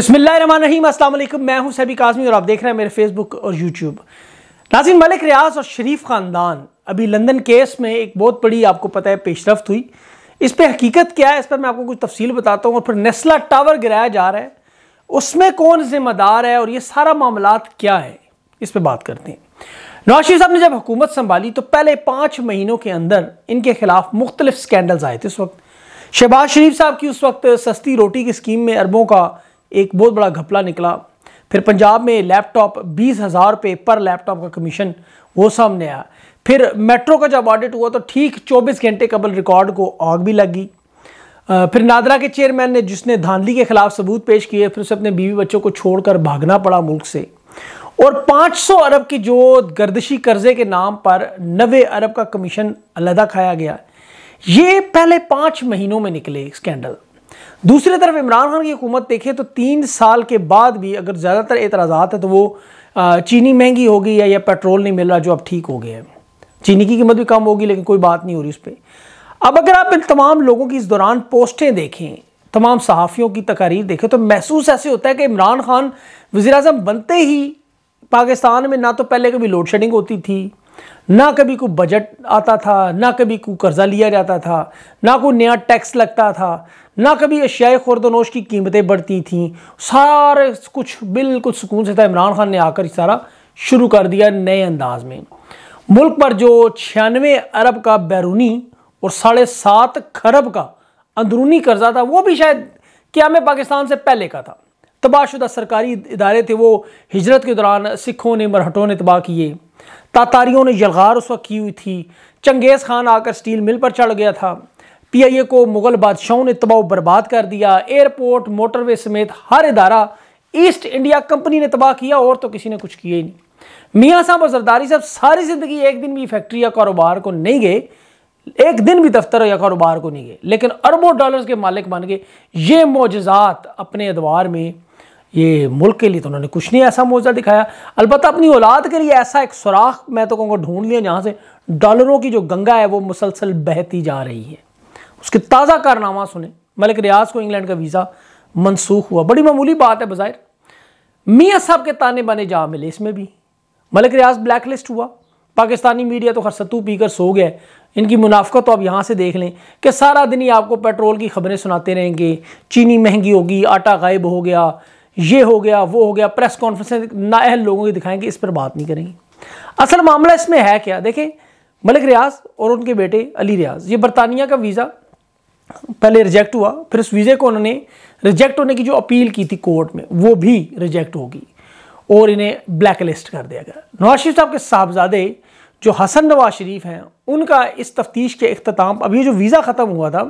अस्सलाम वालेकुम मैं हूँ सभी काजमी और आप देख रहे हैं मेरे फेसबुक और यूट्यूब नाजिन मलिक रियाज और शरीफ ख़ानदान। अभी लंदन केस में एक बहुत बड़ी, आपको पता है, पेशरफ हुई। इस पर हकीकत क्या है? इस पर मैं आपको कुछ तफसील बताता हूँ। और फिर नेस्ला टावर गिराया जा रहा है। उसमें कौन जिम्मेदार है और ये सारा मामला क्या है? इस पर बात करते हैं। नवाज़ शरीफ साहब ने जब हुकूमत संभाली तो पहले पाँच महीनों के अंदर इनके खिलाफ मुख्तलिफ़ स्कैंडल्स आए थे उस वक्त। शहबाज शरीफ साहब की उस वक्त सस्ती रोटी की स्कीम में अरबों का एक बहुत बड़ा घपला निकला। फिर पंजाब में लैपटॉप बीस हज़ार रुपये पर लैपटॉप का कमीशन वो सामने आया। फिर मेट्रो का जब ऑडिट हुआ तो ठीक 24 घंटे कबल रिकॉर्ड को आग भी लगी। फिर नादरा के चेयरमैन ने जिसने धांधली के खिलाफ सबूत पेश किए, फिर उसे अपने बीवी बच्चों को छोड़कर भागना पड़ा मुल्क से। और 500 अरब की जो गर्दशी कर्जे के नाम पर नबे अरब का कमीशन अलहदा खाया गया। ये पहले पाँच महीनों में निकले स्कैंडल। दूसरी तरफ़ इमरान खान की हुकूमत देखें तो तीन साल के बाद भी अगर ज़्यादातर एतराज़ात है तो वो चीनी महँगी होगी या, या पेट्रोल नहीं मिल रहा जो अब ठीक हो गया है। चीनी की कीमत भी कम होगी लेकिन कोई बात नहीं हो रही उस पर अब अगर आप इन तमाम लोगों की इस दौरान पोस्टें देखें तमाम सहाफ़ियों की तकारीर देखें तो महसूस ऐसे होता है कि इमरान खान वज़ी बनते ही पाकिस्तान में ना तो पहले कभी लोड शेडिंग होती थी ना कभी कोई बजट आता था, ना कभी कोई कर्जा लिया जाता था, ना कोई नया टैक्स लगता था, ना कभी अशियाई खुरदनोश की कीमतें बढ़ती थीं। सारे कुछ बिल्कुल सुकून से था। इमरान खान ने आकर सारा शुरू कर दिया नए अंदाज में। मुल्क पर जो छियानवे अरब का बैरूनी और साढ़े सात खरब का अंदरूनी कर्जा था, वो भी शायद क्या में पाकिस्तान से पहले का था। तबाहशुदा सरकारी इदारे थे वो, हिजरत के दौरान सिखों ने, मरहटों ने तबाह किए। तातारियों ने यलगार उस वक्त की हुई थी। चंगेज़ खान आकर स्टील मिल पर चढ़ गया था। पीआईए को मुगल बादशाहों ने तबाह बर्बाद कर दिया। एयरपोर्ट, मोटरवे समेत हर इदारा ईस्ट इंडिया कंपनी ने तबाह किया, और तो किसी ने कुछ किया ही नहीं। मियाँ साहब और जरदारी साहब सारी ज़िंदगी एक दिन भी फैक्ट्री या कारोबार को नहीं गए। एक दिन भी दफ्तर या कारोबार को नहीं गए। लेकिन अरबों डॉलर्स के मालिक बन गए। ये मोजात अपने अदवार में ये मुल्क के लिए तो उन्होंने कुछ नहीं ऐसा मौजा दिखाया। अलबत् अपनी औलाद के लिए ऐसा एक सुराख मैं तो कहूँगा ढूंढ लिया, जहाँ से डॉलरों की जो गंगा है वो मुसलसल बहती जा रही है। उसके ताज़ा कारनामा सुने। मलिक रियाज को इंग्लैंड का वीज़ा मनसूख हुआ। बड़ी मामूली बात है बाहिर मियाँ साहब के ताने बाने जा मिले इसमें भी। मलिक रियाज ब्लैक लिस्ट हुआ। पाकिस्तानी मीडिया तो हर सतू पीकर सो गए। इनकी मुनाफ्त तो आप यहाँ से देख लें कि सारा दिन ही आपको पेट्रोल की खबरें सुनाते रहेंगे। चीनी महँगी होगी, आटा गायब हो गया। ये हो गया, वो हो गया प्रेस कॉन्फ्रेंस ना नाअहल लोगों की दिखाएँगे, इस पर बात नहीं करेंगे। असल मामला इसमें है क्या? देखें, मलिक रियाज और उनके बेटे अली रियाज, ये बरतानिया का वीज़ा पहले रिजेक्ट हुआ, फिर उस वीज़े को उन्होंने रिजेक्ट होने की जो अपील की थी कोर्ट में, वो भी रिजेक्ट होगी और इन्हें ब्लैक लिस्ट कर दिया गया। नवाज़ शरीफ साहब के साहबजादे जो हसन नवाज़ शरीफ हैं, उनका इस तफ्तीश के अख्ताम अभी जो वीज़ा ख़त्म हुआ था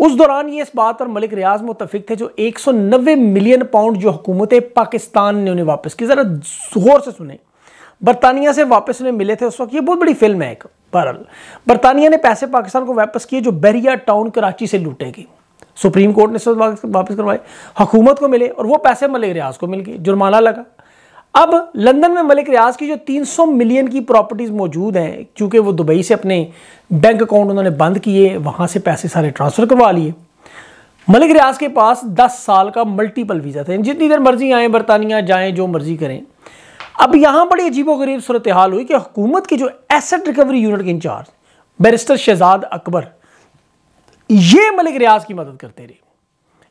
उस दौरान ये इस बात पर मलिक रियाज मुतफिक थे जो 190 मिलियन पाउंड जो हुकूमत पाकिस्तान ने उन्हें वापस की। ज़रा गौर से सुने। बरतानिया से वापस उन्हें मिले थे उस वक्त। ये बहुत बड़ी फ़िल्म है एक बहरल बरतानिया ने पैसे पाकिस्तान को वापस किए जो बहरिया टाउन कराची से लूटे गए सुप्रीम कोर्ट ने वापस करवाए। हुकूमत को मिले और वो पैसे मलिक रियाज को मिल गए। जुर्माना लगा। अब लंदन में मलिक रियाज की जो 300 मिलियन की प्रॉपर्टीज़ मौजूद हैं क्योंकि वो दुबई से अपने बैंक अकाउंट उन्होंने बंद किए, वहाँ से पैसे सारे ट्रांसफ़र करवा लिए। मलिक रियाज के पास 10 साल का मल्टीपल वीज़ा था। जितनी देर मर्ज़ी आए, बरतानिया जाएँ, जो मर्ज़ी करें। अब यहाँ बड़ी अजीब गरीब सूरत हाल हुई कि हुकूमत की जो एसेट रिकवरी यूनिट के इंचार्ज बैरिस्टर शहजाद अकबर, ये मलिक रियाज की मदद करते रहे।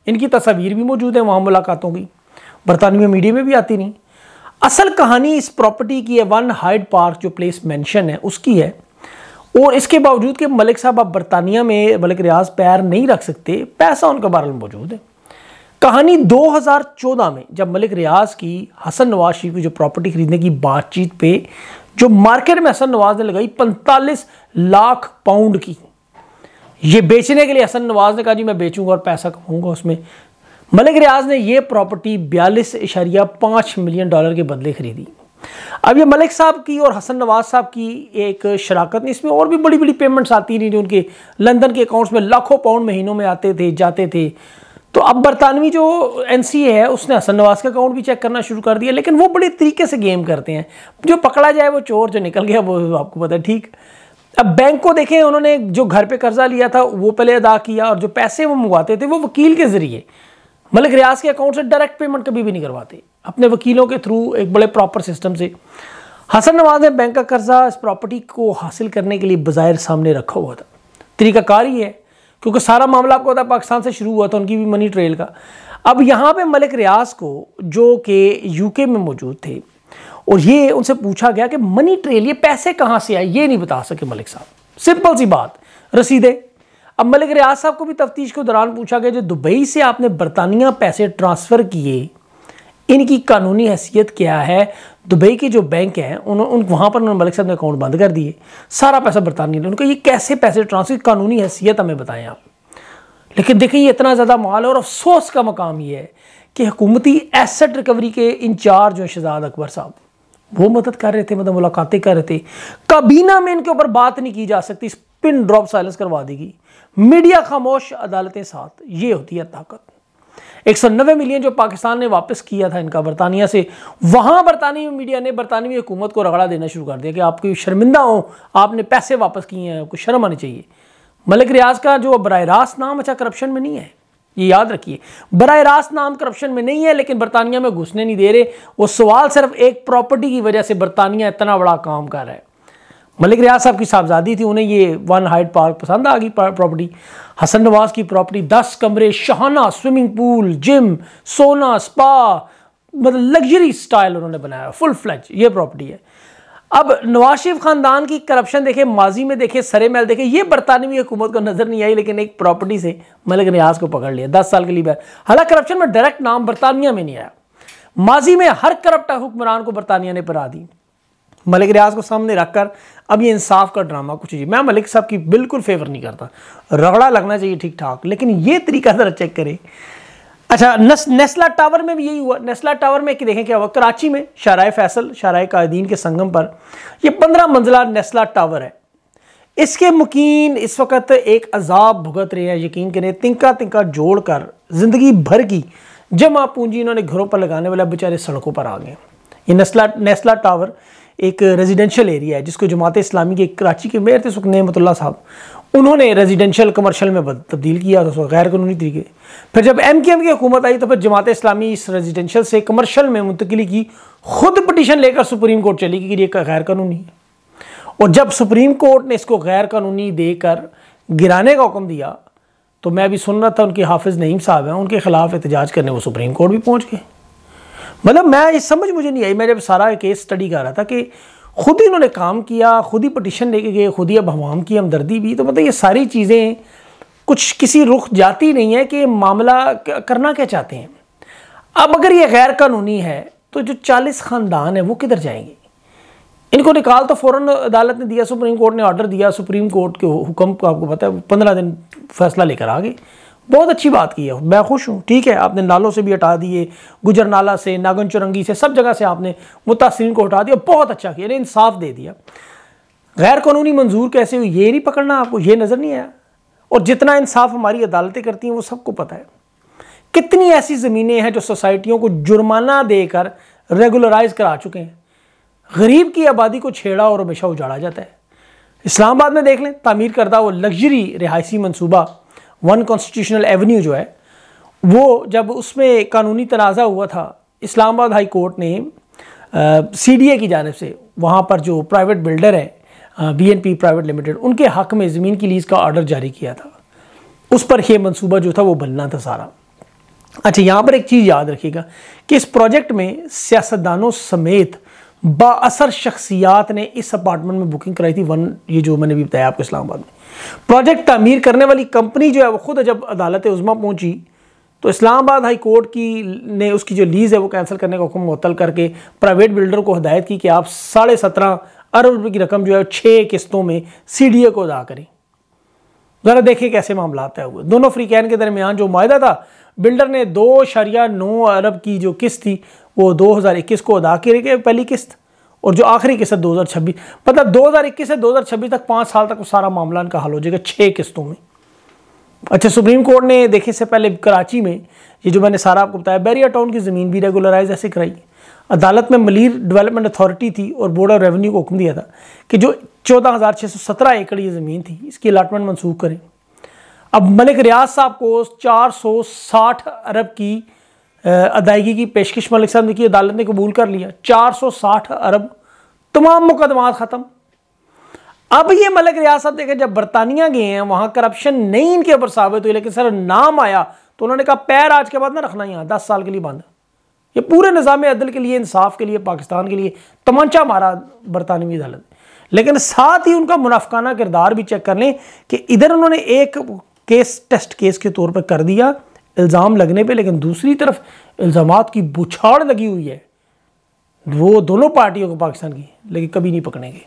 इनकी तस्वीर भी मौजूद है, वहाँ मुलाकातों की। बरतानवी मीडिया में भी आती नहीं असल कहानी इस प्रॉपर्टी की है वन हाइड पार्क जो प्लेस मेंशन है, उसकी है। और इसके बावजूद कि मलिक साहब आप बरतानिया में मलिक रियाज पैर नहीं रख सकते, पैसा उनका बारल मौजूद है। कहानी 2014 में जब मलिक रियाज की हसन नवाज़ शरीफ की जो प्रॉपर्टी खरीदने की बातचीत पे जो मार्केट में हसन नवाज़ ने लगाई पैंतालीस लाख पाउंड की। ये बेचने के लिए हसन नवाज़ ने कहा, जी मैं बेचूँगा और पैसा कमाऊँगा उसमें। मलिक रियाज ने यह प्रॉपर्टी बयालीस इशारिया पाँच मिलियन डॉलर के बदले खरीदी। अब ये मलिक साहब की और हसन नवाज़ साहब की एक शराकत नहीं, इसमें और भी बड़ी बड़ी पेमेंट्स आती रही जो उनके लंदन के अकाउंट्स में लाखों पाउंड महीनों में आते थे, जाते थे। तो अब बरतानवी जो एन है, उसने हसन नवाज़ का अकाउंट भी चेक करना शुरू कर दिया, लेकिन वो बड़े तरीके से गेम करते हैं। जो पकड़ा जाए वो चोर, जो निकल गया वो आपको पता है, ठीक। अब बैंक को देखें, उन्होंने जो घर पे कर्जा लिया था, वो पहले अदा किया और जो पैसे वो मंगवाते थे, वो वकील के ज़रिए। मलिक रियाज के अकाउंट से डायरेक्ट पेमेंट कभी भी नहीं करवाते। अपने वकीलों के थ्रू एक बड़े प्रॉपर सिस्टम से। हसन नवाज़ ने बैंक का कर्जा इस प्रॉपर्टी को हासिल करने के लिए बाज़ाहिर सामने रखा हुआ था। तरीकाकार ही है, क्योंकि सारा मामला आपको होता पाकिस्तान से शुरू हुआ था, उनकी भी मनी ट्रेल का। अब यहाँ पे मलिक रियाज को, जो कि यूके में मौजूद थे, और ये उनसे पूछा गया कि मनी ट्रेल ये पैसे कहाँ से आए, ये नहीं बता सके मलिक साहब। सिंपल सी बात, रसीदे। अब मलिक रियाज साहब को भी तफ्तीश के दौरान पूछा गया जो दुबई से आपने बरतानिया पैसे ट्रांसफ़र किए इनकी कानूनी हैसियत क्या है? दुबई के जो बैंक हैं उन, उन वहाँ पर उन्होंने मलिक साहब ने अकाउंट बंद कर दिए। सारा पैसा बरतानिया ने। उनका ये कैसे पैसे ट्रांसफ़र कानूनी हैसियत हमें बताएँ आप? लेकिन देखें ये इतना ज़्यादा माल है और अफसोस का मकाम ये है कि हुकूमती एसेट रिकवरी के इंचार्ज हैं शहजाद अकबर साहब। वो मदद कर रहे थे मतलब मुलाकातें कर रहे थे। काबीना में इनके ऊपर बात नहीं की जा सकती, पिन ड्रॉप साइलेंस करवा देगी मीडिया खामोश, अदालतें साथ, ये होती है ताकत। एक सौ नब्बे मिलियन जो पाकिस्तान ने वापस किया था इनका बरतानिया से, वहाँ बरतानी मीडिया ने बरतानवी हुकूमत को रगड़ा देना शुरू कर दिया कि आपकी शर्मिंदा हो, आपने पैसे वापस किए हैं, आपको शर्म आनी चाहिए। मलिक रियाज का जो बर रास्त नाम अच्छा करप्शन में नहीं है। ये याद रखिए। बर रास्त नाम करप्शन में नहीं है, लेकिन बरतानिया में घुसने नहीं दे रहे। वो सवाल सिर्फ़ एक प्रॉपर्टी की वजह से बरतानिया इतना बड़ा काम कर रहा है। मलिक रियाज साहब की साहबजादी थी, उन्हें ये वन हाइट पार्क पसंद आ गई प्रॉपर्टी। हसन नवाज़ की प्रॉपर्टी, दस कमरे, Shahana, swimming pool, gym, sauna, spa मतलब लग्जरी स्टाइल उन्होंने बनाया फुल फ्लैज ये प्रॉपर्टी है। अब नवाज़ शरीफ खानदान की करप्शन देखे, माजी में देखे, सरे महल देखे, ये बरतानवी हुकूमत को नज़र नहीं आई, लेकिन एक प्रॉपर्टी से मलिक रियाज को पकड़ लिया, दस साल के लिए। हालाँकि करप्शन में डायरेक्ट नाम बरतानिया में नहीं आया। माजी में हर करप्ट हुक्मरान को बरतानिया ने परा दी। मलिक रियाज को सामने रखकर अब ये इंसाफ का ड्रामा कुछ चाहिए मैं मलिक साहब की बिल्कुल फेवर नहीं करता। रगड़ा लगना चाहिए ठीक ठाक लेकिन ये तरीका ज़रा चेक करें। अच्छा नस, नेस्ला टावर में भी यही हुआ। नेस्ला टावर में कि देखें क्या हुआ। कराची में शाराय फैसल, शाराय कायदीन के संगम पर ये पंद्रह मंजिला नेस्ला टावर है। इसके मुकीन इस वक्त एक अजाब भुगत रहे हैं। यकीन करें तिंका तिंका जोड़ कर ज़िंदगी भर की जमा पूंजी इन्होंने घरों पर लगाने वाले बेचारे सड़कों पर आ गए। ये नेस्ला नेस्ला टावर एक रेजिडेंशियल एरिया है, जिसको जमात इस्लामी के कराची के मेयर थे सुखनेमतुल्ला साहब। उन्होंने रेजिडेंशियल कमर्शियल में तब्दील किया था गैर कानूनी तरीके। फिर जब एम के एम की हुकूमत आई तो फिर जमात इस्लामी इस रेजिडेंशियल से कमर्शल में मुंतकली की, खुद पटिशन लेकर सुप्रीम कोर्ट चली कि ये गैर कानूनी है। और जब सुप्रीम कोर्ट ने इसको गैर कानूनी देकर गिराने का हुक्म दिया तो मैं अभी सुन रहा था, उनके हाफिज़ नईम साहब हैं, उनके खिलाफ एहतजाज करने वो सुप्रीम कोर्ट भी पहुँच गए। मतलब मैं ये समझ मुझे नहीं आई। मैं जब सारा केस स्टडी कर रहा था कि खुद ही उन्होंने काम किया, खुद ही पटिशन लेके गए, खुद ही अब हवाम की हमदर्दी भी तो मतलब ये सारी चीज़ें कुछ किसी रुख जाती नहीं है कि मामला करना क्या चाहते हैं। अब अगर ये गैर कानूनी है तो जो चालीस ख़ानदान है वो किधर जाएँगे? इनको निकाल तो फ़ौरन अदालत ने दिया, सुप्रीम कोर्ट ने ऑर्डर दिया, सुप्रीम कोर्ट के हुक्म को आपको पता है, पंद्रह दिन फैसला लेकर आ गए। बहुत अच्छी बात की है। मैं खुश हूँ। ठीक है, आपने नालों से भी हटा दिए, गुजर नाला से, नागन चुरंगी से, सब जगह से आपने मुतासरीन को हटा दिया बहुत अच्छा किया। इंसाफ दे दिया। गैर कानूनी मंजूर कैसे हुई, ये नहीं पकड़ना आपको, ये नज़र नहीं आया। और जितना इंसाफ हमारी अदालतें करती हैं, वो सबको पता है। कितनी ऐसी ज़मीनें हैं जो सोसाइटियों को जुर्माना देकर रेगुलराइज करा चुके हैं। गरीब की आबादी को छेड़ा और हमेशा उजाड़ा जाता है। इस्लामाबाद में देख लें, तामीर करदा वो लग्जरी रिहायशी मनसूबा वन कॉन्स्टिट्यूशनल एवेन्यू जो है, वो जब उसमें कानूनी तनाज़ा हुआ था, इस्लामाबाद हाई कोर्ट ने सी डी ए की जानब से, वहाँ पर जो प्राइवेट बिल्डर है B N P private limited, उनके हक़ में ज़मीन की लीज़ का ऑर्डर जारी किया था। उस पर यह मनसूबा जो था वो बनना था सारा। अच्छा यहाँ पर एक चीज़ याद रखिएगा कि इस प्रोजेक्ट में सियासतदानों समेत बासर शख्सियात ने इस अपार्टमेंट में बुकिंग कराई थी। वन ये जो मैंने भी बताया आपको इस्लामाबाद में। प्रोजेक्ट तमीर करने वाली कंपनी जो है, वो खुद जब अदालत उज़मा पहुँची तो इस्लामाबाद हाई कोर्ट की ने उसकी जो लीज़ है, वो कैंसिल करने का हुक्म मुतल करके प्राइवेट बिल्डर को हदायत की कि आप साढ़े सत्रह अरब रुपये की रकम जो है छः किस्तों में सी डी ए को अदा करें। ज़रा देखिए कैसे मामला तय हुए दोनों फ्री कैन के दरमियान जो माहा था बिल्डर ने दो शरिया नौ अरब की जो किस्त थी वो 2021 को अदा की पहली किस्त और जो आखिरी किस्त है दो हज़ार छब्बीस। मतलब दो हज़ार इक्कीस से दो हज़ार छब्बीस तक पाँच साल तक वो सारा मामला इनका हल हो जाएगा छः किस्तों में। अच्छा सुप्रीम कोर्ट ने देखे से पहले कराची में ये जो मैंने सारा आपको बताया, बैरिया टाउन की ज़मीन भी रेगुलराइज ऐसे कराई। अदालत में मलिर डेवलपमेंट अथॉरिटी थी और बोर्ड ऑफ़ रेवेन्यू को हुक्म दिया था कि जो चौदह हज़ार छः सौ सत्रह एकड़ ये ज़मीन थी, इसकी अलाटमेंट मनसूख करें। अब मलिक रियाज साहब को 460 अरब की अदायगी की पेशकश मलिक साहब ने की, अदालत ने कबूल कर लिया। 460 अरब, तमाम मुकदमा ख़त्म। अब ये मलिक रियाज साहब देखे, जब बरतानिया गए हैं, वहाँ करप्शन नहीं इनके ऊपर साबित हुई, लेकिन सर नाम आया तो उन्होंने कहा, पैर आज के बाद ना रखना यहाँ, दस साल के लिए बंद। ये पूरे निज़ाम अदल के लिए, इंसाफ के लिए, पाकिस्तान के लिए तमंचा मारा बरतानवी अदालत लेकिन साथ ही उनका मुनाफकाना किरदार भी चेक कर लें कि इधर उन्होंने एक केस, टेस्ट केस के तौर पर कर दिया इल्ज़ाम लगने पे, लेकिन दूसरी तरफ़ इल्ज़ाम की बुछाड़ लगी हुई है। वो दोनों पार्टियों को पाकिस्तान की, लेकिन कभी नहीं पकड़ेंगे।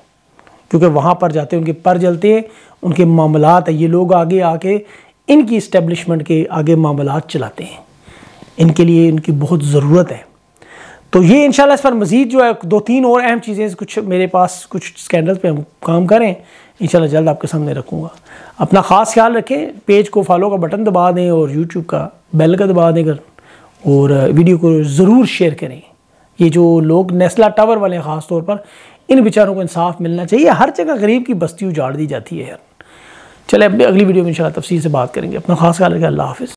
क्योंकि वहाँ पर जाते उनके पर जलते हैं, उनके मामलात ये लोग आगे आके इनकी इस्टेब्लिशमेंट के आगे मामला चलाते हैं। इनके लिए इनकी बहुत ज़रूरत है। तो ये इंशाल्लाह इस पर मज़ीद जो है दो तीन और अहम चीज़ें कुछ मेरे पास, कुछ स्कैंडल पे हम काम करें, इंशाल्लाह जल्द आपके सामने रखूँगा। अपना ख़ास ख्याल रखें, पेज को फॉलो का बटन दबा दें और यूट्यूब का बेल का दबा दें और वीडियो को ज़रूर शेयर करें। ये जो लोग नेस्ला टावर वाले हैं ख़ास तौर पर, इन बेचारों को इंसाफ मिलना चाहिए। हर जगह गरीब की बस्ती उजाड़ दी जाती है यार। चले अगली वीडियो में इंशाल्लाह तफसील से बात करेंगे। अपना खास ख्याल रखें, अल्लाह हाफिज़।